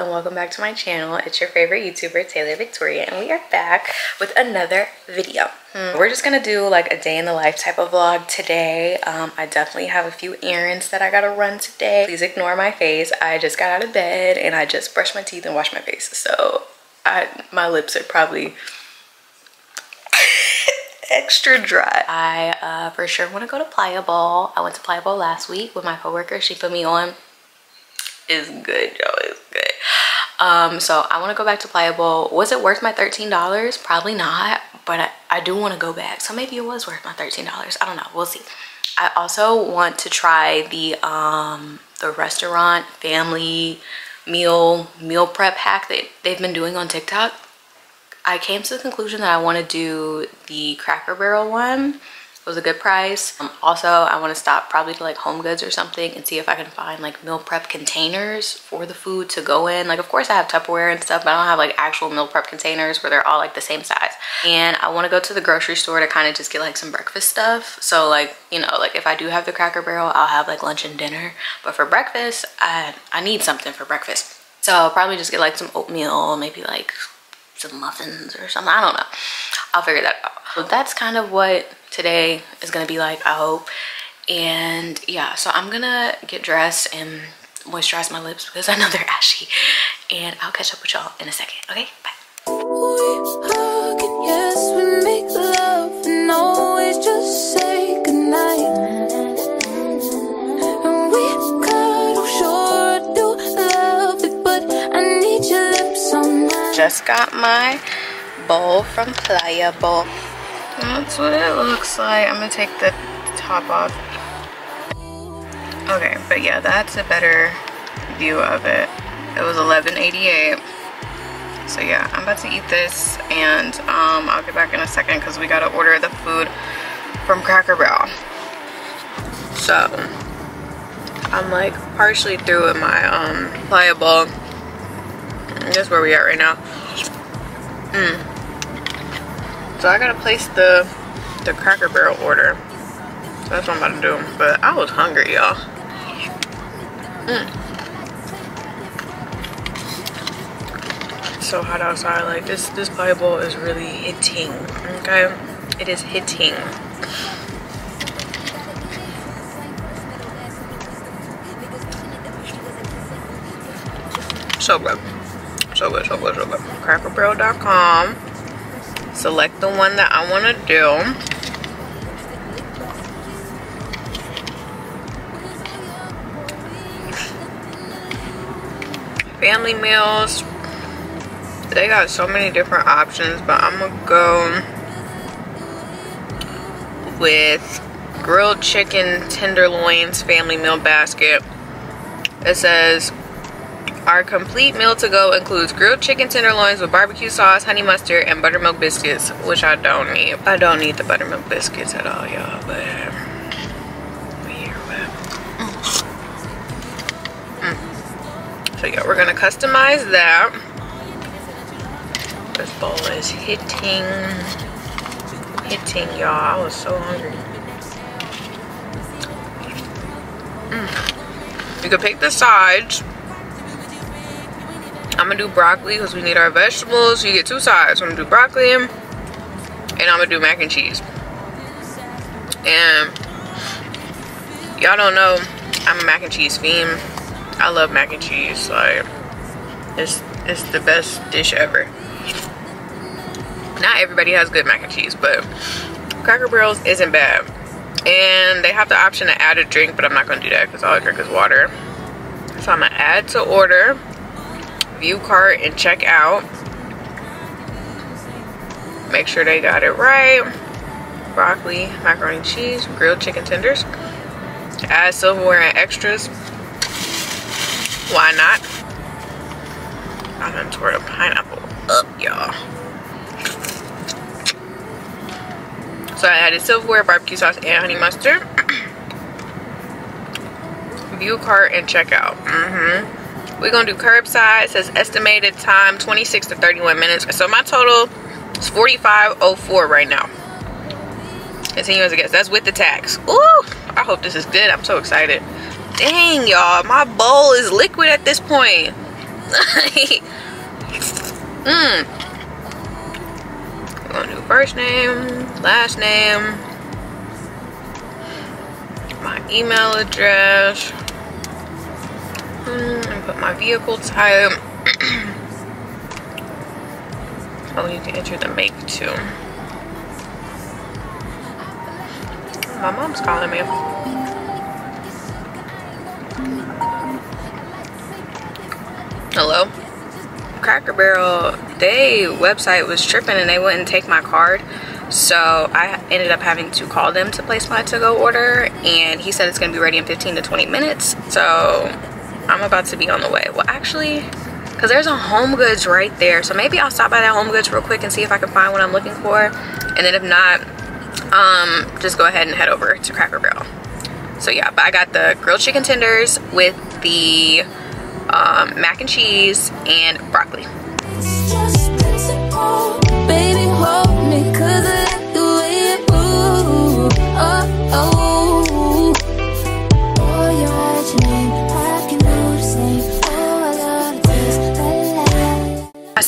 and welcome back to my channel it's your favorite youtuber taylor victoria and we are back with another video hmm. we're just gonna do like a day in the life type of vlog today um, i definitely have a few errands that i gotta run today please ignore my face i just got out of bed and i just brushed my teeth and washed my face so I, my lips are probably extra dry. I uh, for sure want to go to Playa Bowl. I went to Playa Bowl last week with my coworker. She put me on is good, yo. It's. Um, so I want to go back to Playa Bowl. Was it worth my $13? Probably not, but I, I do want to go back. So maybe it was worth my $13. I don't know. We'll see. I also want to try the um, the restaurant family meal meal prep hack that they've been doing on TikTok. I came to the conclusion that I want to do the Cracker Barrel one was a good price. Um, also, I want to stop probably to like Home Goods or something and see if I can find like meal prep containers for the food to go in. Like, of course I have Tupperware and stuff, but I don't have like actual meal prep containers where they're all like the same size. And I want to go to the grocery store to kind of just get like some breakfast stuff. So like, you know, like if I do have the Cracker Barrel, I'll have like lunch and dinner. But for breakfast, I, I need something for breakfast. So I'll probably just get like some oatmeal, maybe like some muffins or something. I don't know. I'll figure that out. So that's kind of what today is gonna be like, I hope. And yeah, so I'm gonna get dressed and moisturize my lips because I know they're ashy. And I'll catch up with y'all in a second, okay? Bye. Just got my bowl from Playa Bowl. That's what it looks like. I'm gonna take the top off. Okay, but yeah, that's a better view of it. It was 11.88. So yeah, I'm about to eat this and um, I'll get back in a second because we gotta order the food from Cracker Barrel. So, I'm like partially through with my um, Bowl. That's where we are right now. Mm. So I gotta place the the Cracker Barrel order. So that's what I'm about to do. But I was hungry, y'all. Mm. So hot outside. Like this this Bible is really hitting. Okay? It is hitting. So good. So good, so good, so good. CrackerBarrel.com select the one that I want to do. Family meals. They got so many different options, but I'm going to go with grilled chicken tenderloins family meal basket. It says our complete meal to go includes grilled chicken tenderloins with barbecue sauce, honey mustard, and buttermilk biscuits, which I don't need. I don't need the buttermilk biscuits at all, y'all, but mm. So yeah, we're gonna customize that. This bowl is hitting, hitting, y'all. I was so hungry. Mm. You can pick the sides I'm gonna do broccoli because we need our vegetables. You get two sides. I'm gonna do broccoli and I'm gonna do mac and cheese. And y'all don't know, I'm a mac and cheese fiend. I love mac and cheese. Like it's it's the best dish ever. Not everybody has good mac and cheese, but Cracker Barrels isn't bad. And they have the option to add a drink, but I'm not gonna do that because all I drink is water. So I'm gonna add to order view cart and check out. Make sure they got it right. Broccoli, macaroni cheese, grilled chicken tenders. Add silverware and extras. Why not? I'm gonna tore the pineapple up, y'all. So I added silverware, barbecue sauce, and honey mustard. View cart and checkout. Mm-hmm. We're gonna do curbside. It says estimated time 26 to 31 minutes. So my total is 45.04 right now. Continue as a guest. That's with the tax. Ooh, I hope this is good. I'm so excited. Dang, y'all. My bowl is liquid at this point. Mmm. I'm gonna do first name, last name, my email address, mm, and put my vehicle type. I'll need to enter the make too. My mom's calling me. Hello? Cracker Barrel, they website was tripping and they wouldn't take my card. So I ended up having to call them to place my to-go order and he said it's gonna be ready in 15 to 20 minutes. So I'm about to be on the way. Well, actually, because there's a Home Goods right there. So maybe I'll stop by that Home Goods real quick and see if I can find what I'm looking for. And then if not, um, just go ahead and head over to Cracker Barrel. So yeah, but I got the grilled chicken tenders with the um, mac and cheese and broccoli. I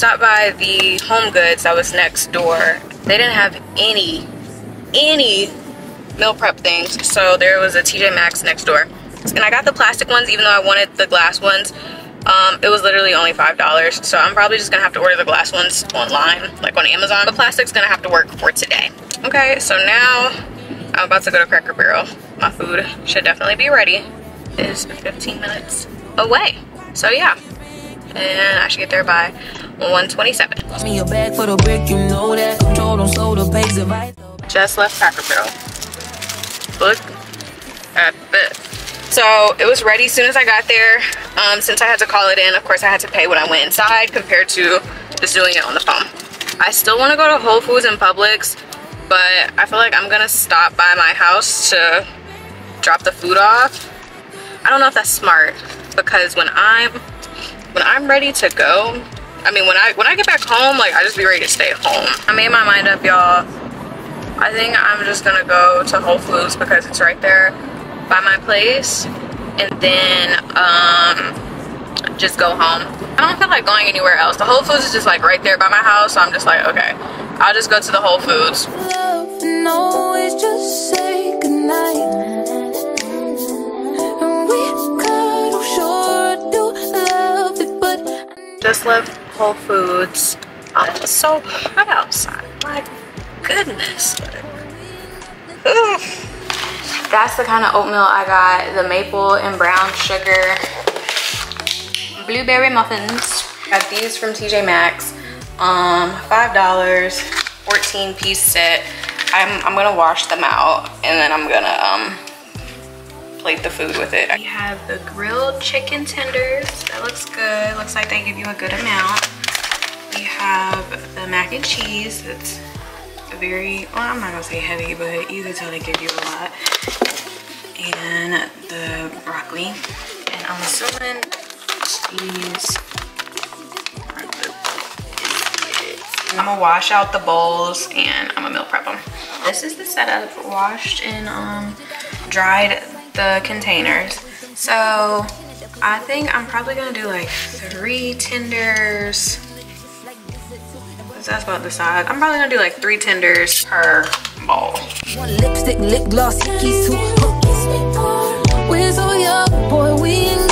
stopped by the Home Goods that was next door. They didn't have any any meal prep things. So there was a TJ Maxx next door. And I got the plastic ones even though I wanted the glass ones. Um, it was literally only $5. So I'm probably just gonna have to order the glass ones online, like on Amazon. The plastic's gonna have to work for today. Okay, so now I'm about to go to Cracker Barrel. My food should definitely be ready. It is 15 minutes away. So yeah, and I should get there by 127 just left Cracker Barrel. Look at this. So it was ready as soon as I got there. Um, since I had to call it in, of course I had to pay when I went inside compared to just doing it on the phone. I still want to go to Whole Foods and Publix, but I feel like I'm gonna stop by my house to drop the food off. I don't know if that's smart because when I'm when I'm ready to go, I mean when I when I get back home, like I just be ready to stay home. I made my mind up, y'all. I think I'm just gonna go to Whole Foods because it's right there by my place and then um, just go home. I don't feel like going anywhere else. The Whole Foods is just like right there by my house so I'm just like okay I'll just go to the Whole Foods. Just left Whole Foods. Oh, it's so hot outside. My goodness. That's the kind of oatmeal I got. The maple and brown sugar blueberry muffins. Got these from TJ Maxx. Um, $5, 14 piece set. I'm, I'm gonna wash them out and then I'm gonna um, plate the food with it. We have the grilled chicken tenders. That looks good. Looks like they give you a good amount. We have the mac and cheese. It's very, well, I'm not gonna say heavy, but you can tell they give you a lot. And the broccoli. And I'm assuming these I'm gonna wash out the bowls and I'm gonna meal prep them. This is the setup, washed and um, dried the containers. So I think I'm probably gonna do like three tenders, that's about the size. I'm probably gonna do like three tenders per bowl. One lipstick, lip gloss, your boy? We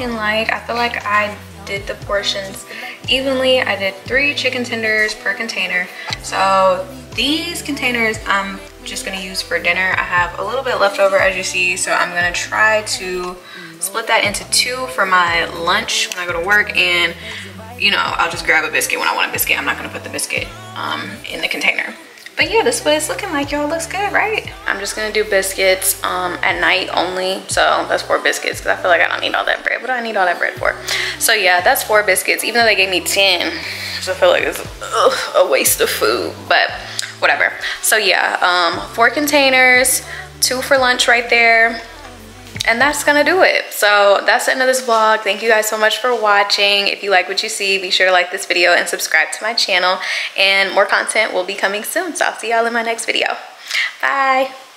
looking like i feel like i did the portions evenly. I did three chicken tenders per container. So these containers i'm just to use for dinner. I have a little bit left over as you see so i'm to try to split that into two for my lunch when i go to work and you know i'll just grab a biscuit when i want a biscuit. I'm not to put the biscuit um, in the container but yeah this is what it's looking like. Y'all looks good right? I'm just gonna do biscuits um at night only. So that's four biscuits because i feel like i don't need all that bread. What do i need all that bread for? So yeah that's four biscuits even though they gave me 10 so i feel like it's ugh, a waste of food but whatever. So yeah um four containers two for lunch right there and that's gonna do it. So that's the end of this vlog. Thank you guys so much for watching. If you like what you see be sure to like this video and subscribe to my channel. And more content will be coming soon. So i'll see y'all in my next video. Bye